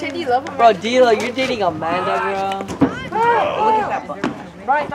say, do you love him? Bro, Dila, you're dating Amanda, bro. Look at that. butt. Right,